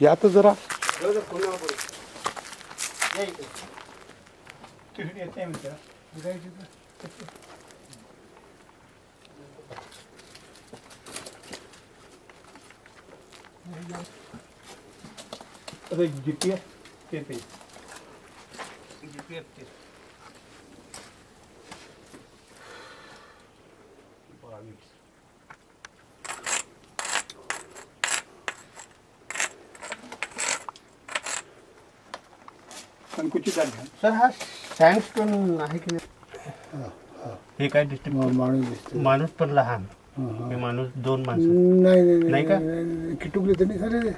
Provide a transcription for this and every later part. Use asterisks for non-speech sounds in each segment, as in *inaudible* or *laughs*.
या तर जरा तिकडे येत नाही मित्र आता जी पी एस ते पे जी पी एस ते बावीस संकुचित आहे सर हा सँडस्टोन आहे की नाही? हे काय डिस्ट्रिक्ट माणूस दिसतो माणूस पण लहान. हे माणूस दोन माणसं. नाही नाही नाही का? नाही किटुकले तर नाही झाले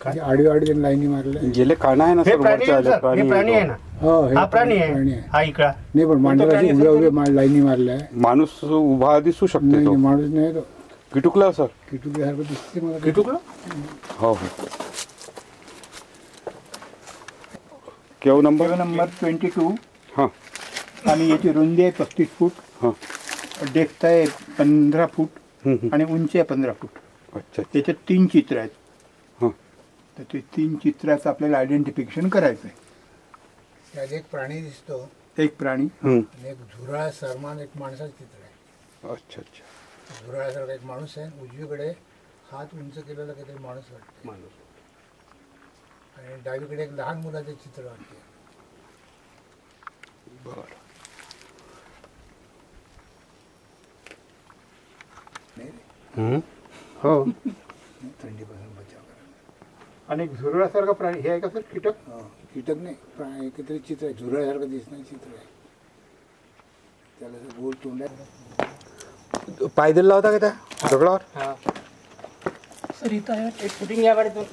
काय? आडी आडी त्यांनी लाईनी मारल्या. गेले काना आहे ना हे सर प्राणी वरच्या आहे आल्या, सर. हे प्राणी आहे ना? हो हे हा प्राणी आहे. आहे. हा इकडा. नाही पण मांडराची प्राणी उभ्या असेल उभ्या मा- लाईनी मारल्या माणूस उभा दिसू शकते नाही तो. नाही, माणूस नाही तो. किटुकला सर? किटुकल्यासारखं दिसते मला. किटुकला? हो हो. केव नंबर? बघा नंबर ट्वेंटी टू हां. आणि याची रुंदी आहे पस्तीस फूट. हां. डेप्थ आहे पंधरा फूट हम्म, हम्म. आणि उंची आहे पंधरा फूट. अच्छा त्याच्यात तीन चित्र आहेत. हां. तर ते तीन चित्राचं आपल्याला आयडेंटिफिकेशन करायचं आहे. त्यात एक प्राणी दिसतो. एक प्राणी. हम्म. आणि एक झुरळा सरमान एक माणसाचं चित्र आहे. अच्छा अच्छा. झुरळासारखा एक माणूस आहे. उजवीकडे हात उंच केलेला काहीतरी माणूस वाटतो माणूस. आणि डावीकडे एक लहान मुलाचे चित्र वाटते. बरं. हम्म. हो. थंडीपासून बचाव करायला आणि एक झुरळासारखा प्राणी हे आहे का सर कीटक? हो, कीटक नाही प्राणी काहीतरी चित्र आहे झुरळासारखं दिसणार चित्र आहे. त्याला असं गोल तोंड आहे पाय दिला होता का त्या दगडावर सर इथं आहे एक फुटिंग या गाडीतून.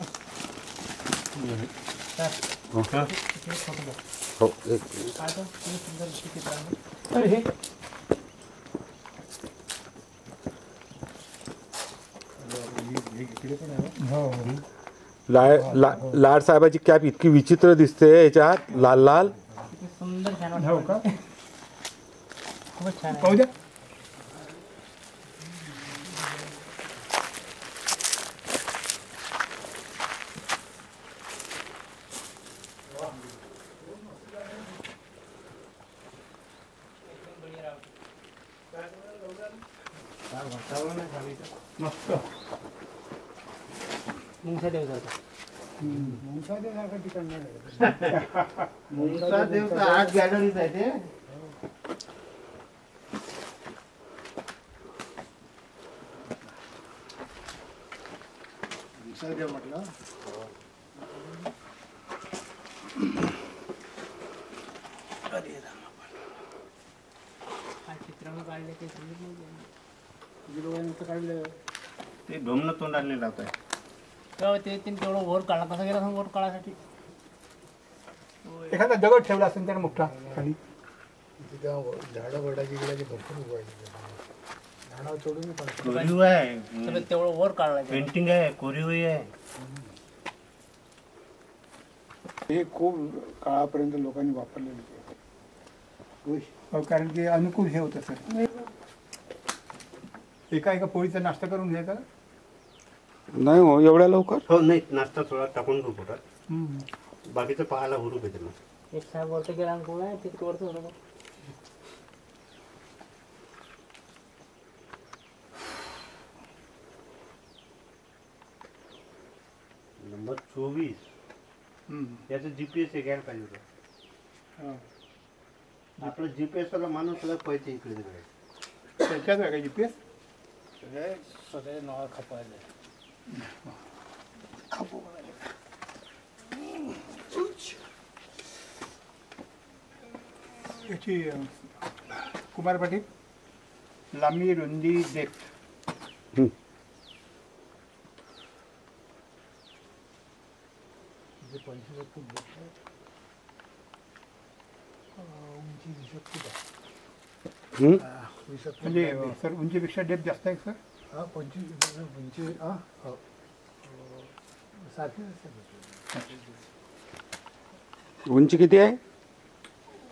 हो एक हे लाड ला- लाड साहेबाची कॅप इतकी विचित्र दिसते याच्यात. लाल लाल सुंदर छान हो खूपच छान पाहू द्या. जावने जभी तक नहोगा? तक मुँचा देव तकावा तक टीकन लागाई तकावाई? मुँचा देव काव जाड़न तक है तक है? मुँचा देव मतला? तक तक दामा पाला लाई आठ काढलं. ते ढोमनं तोंडाने लावत आहे तेव्हा ते तीन तेवढं वर काढला कसा गेला सांग वर काढायसाठी एखादा दगड ठेवला असेल त्याने मोठा खाली. झाडं वडाची गिडाची भरपूर उगवायची झाडावर चढून मी काढतो कोरीव आहे. तेवढं वर काढला पेंटिंग आहे कोरीव आहे. हे खूप काळापर्यंत लोकांनी वापरलेले आहे. हो, कारण की अनुकूल हे होतं सर. एका एका पोळीचा नाश्ता करून घ्यायचा नाही हो एवढ्या लवकर हो नाही नाश्ता थोडा टाकून घेऊ पोटात हम्म. बाकीचं पाहायला हुरूप येते मग एक साहेब वरती गेला आणि कोण आहे तिथे वरती होतं. नंबर चोवीस हम्म. याचं जीपीएस हे घ्यायला पाहिजे होतं हो. आपलं जीपीएस वाला माणूस सुद्धा पैसे इकडे तिकडे त्याच्यात आहे का जी पी एस सगळे स्वतःच्या नावावर खपायला याची अं, कुमार पाटील लांबी रुंदी डेप्थ हम्म. पंचवीस फूट बसतं. उंची वीस एक आहे. म्हणजे. अं, सर उंचीपेक्षा डेप्थ जास्त आहे सर? हा पंचवीस उंची हा हो. अं, सारखीच असते उंची किती आहे?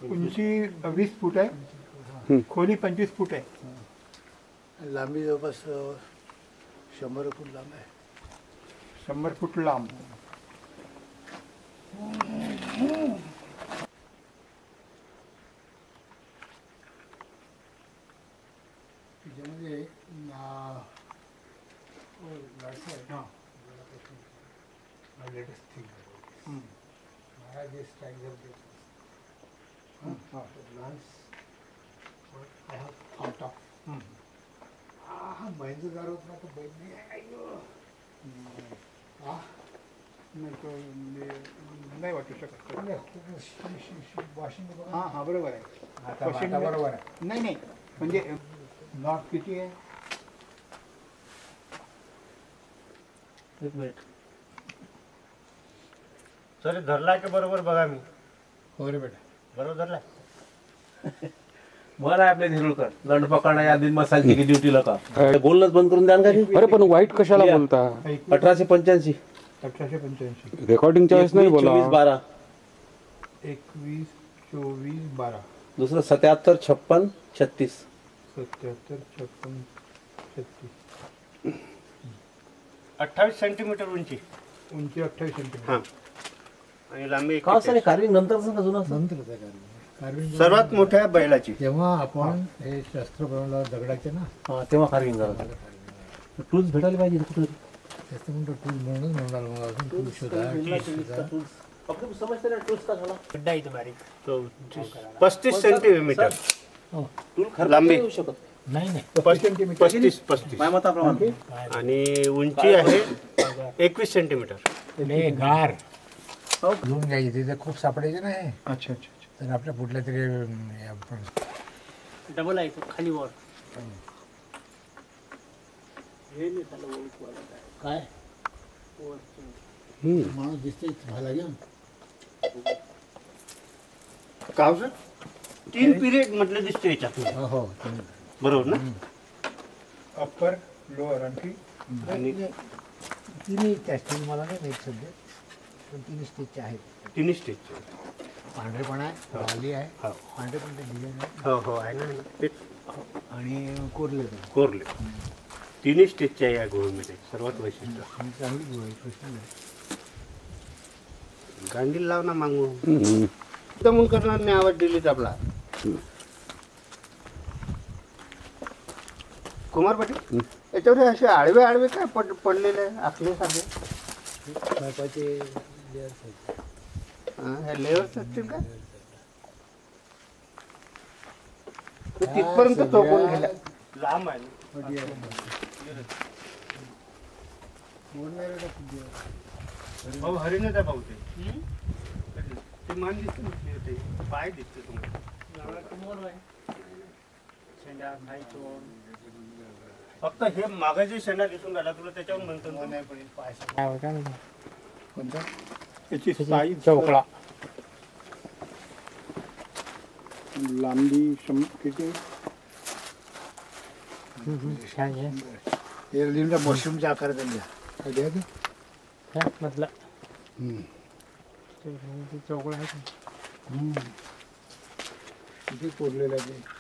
उंची वीस फूट आहे. खोली पंचवीस फूट आहे. लांबी जवळपास अं, शंभर फूट लांब आहे. शंभर फूट लांब. महिंद्र गार होत ना तो बैल नाही नाही. तो नाही वाटू शकत वॉशिंग हां हां बरोबर आहे. आता washing आता बरोबर आहे नाही नाही. म्हणजे नॉट किती आहे एक मिनिट सर धरलाय का बरोबर? बघा मी. हो रे बेटा. बरोबर धरलाय? *laughs* बरं आहे आपल्या झिरुळकर दंड पकडणं या दिन मसालची की ड्युटीला का? बोलणंच बंद करून द्या ना का जी? अरे पण वाईट कशाला. बोलता? अठराशे पंच्याऐंशी. अठराशे पंच्याऐंशी. रेकॉर्डिंगच्या वेळेस नाही एकवीस, चोवीस बोला बारा. एकवीस चोवीस बारा. दुसरं सत्याहत्तर छप्पन छत्तीस. सत्याहत्तर छप्पन छत्तीस. अठ्ठावीस सेंटीमीटर उंची. उंची अठ्ठावीस सेंटीमीटर हां. आणि लांबी का असं 41. कार्विंग नंतर का जुनं असं? नंतर त्या कार्विंग. सर्वात मोठ्या बैलाची. जेव्हा आपण हे. शस्त्र बनवलं दगडाचे ना? हा तेव्हा कार्विंग झालं टूल्स भेटायला पाहिजे कुठे जास्त म्हणतो टूल म्हणूनच म्हणाल मग अजून टूल शोधा टूल पस्तीस सेंटीमीटर. टूल खरं लांबी. येऊ शकत. नाही नाही. पस्तीस पस्तीस पस्तीस माझ्या मताप्रमाणे आणि उंची आहे एकवीस सेंटीमीटर. ले गार. घेऊन घ्यायचे तिथे खूप सापडायचे ना हे. अच्छा अच्छा. तर आपल्या कुठल्या तरी डबल आहे खाली वर काय? माणूस दिसते झाला घेऊन. का सर? तीन पिरियड म्हटलं दिसते याच्यात हो हो. बरोबर ना? अप्पर लोअर आणखी? आणि तिन्ही त्या स्टेज मला नाही माहीत सध्या पण तिन्ही स्टेजचे आहेत. तिन्ही स्टेजचे पांढरेपणा आहे वाली आहे. हो. पांढरे पण डिझाईन आहे. हो हो आहे ना. आहे ना. ते आणि कोरले पण. कोरले. तिन्ही स्टेजचे आहे या गोळीमध्ये सर्वात वैशिष्ट्य. आणि चांगली गोळ आहे कृष्ण आहे. लाव ना मागून. दमून करणार मी आवाज दिलीच आपला. कुमार पाटील याच्यावर असे आडवे आडवे काय पड पडलेले layers आहेत. लेअर्स असतील का? ते तिथपर्यंत चौकून गेल्या. लांब आहे? भाऊ हरिणच आहे भाऊ ते. ते मान दिसते पाय दिसते तुम्हाला. शेंडा खायचो फक्त हे मागे जे शेंडा दिसून राहिला तुला त्याच्यावर म्हणतो ना. काय होता? ना कोणता? याची साईज चौकळा लांबी शं किती? हे लिंबच्या मशरूमच्या आकारात द्या काय द्या ते? काय म्हटलं चौकळा आहे. का? किती कोरलेलं आहे ते?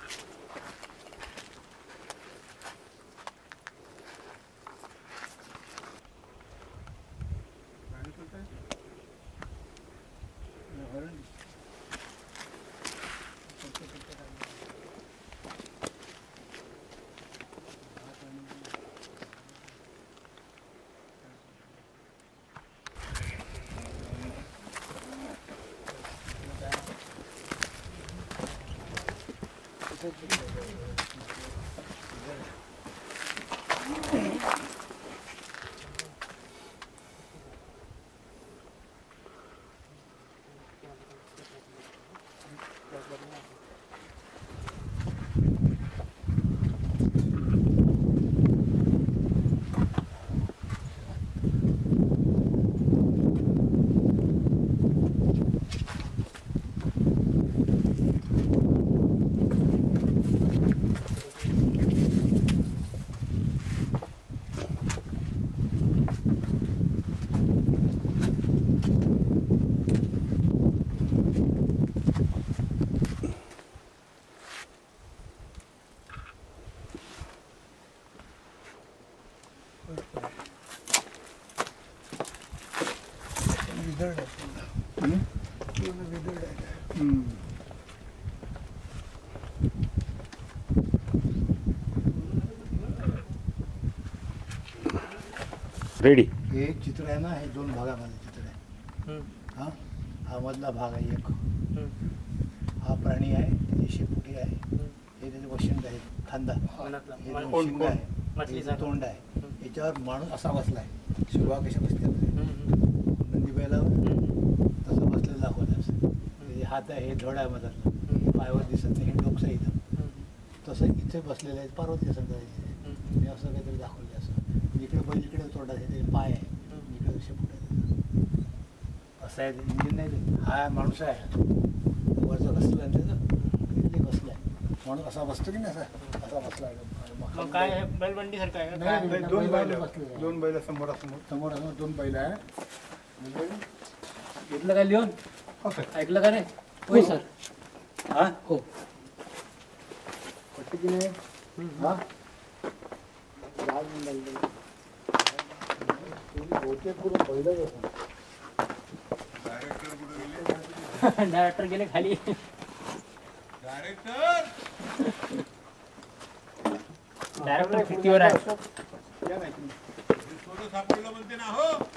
रेडी हे चित्र आहे ना हे दोन भागामध्ये चित्र आहे. हा हा मधला भाग आहे एक. हा प्राणी आहे त्याची शेपुटी आहे. हे त्याचे वशिंड आहे खांदा. हे दोन शिंग आहे. हे तोंड आहे. याच्यावर माणूस असा बसलाय शिवा कशा बसतात हम्म. नंदी बैलावर हम्म. तसं बसलेलं दाखवलं हात आहे हे धड आहे मधातलं पायावर दिसत नाही हे हम्म. तसं इथे बसलेलं आहे पार्वती समजा इथे हम्म. हे असं काहीतरी दाखवलं असं. इकडे बैल इकडे तोंडात आहे त्याचे पाय आहे. इकडे शेपूट आहे? असं आहे ते इंजिन नाही ते. हा माणूस आहे. वरचं बसलं आहे त्याचं इथे बसलं आहे. माणूस असा बसतो की नाही असा? असा बसला आहे. मग काय आहे? बैलबंडी सारखं आहे का? नाही, काय? नाही, दोन बैल. बसलेले आहे. दोन बैल समोरासमोर. समोर समोर दोन बैल. आहे घेतलं का लिहून? हो ऐकलं का रे? होय सर. हा? हो. पट्टी की नाही? हा? लाल मंडल बहुतेक करून बैलच असं डायरेक्टर गेले खाली. डायरेक्टर खिडकीवर आहे. या नाही तुम्ही. असं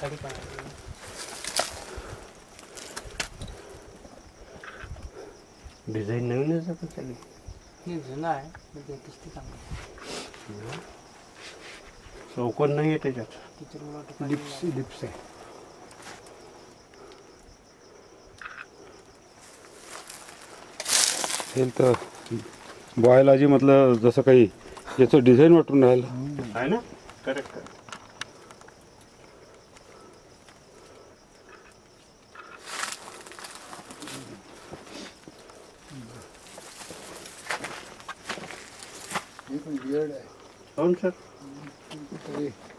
खाली पण. डिझाईन नवीनच आहे पण चालेल हे जुनं आहे पण ते चांगलं. चौकोन नाही आहे त्याच्यात. वाटतं लिप्स लिप्स आहे. असेल तर बॉयलॉजी मधलं जसं काही याचं डिझाईन वाटून राहिलं. आहे ना? करेक्ट हे पण बियर्ड आहे हो सर